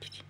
увидимся.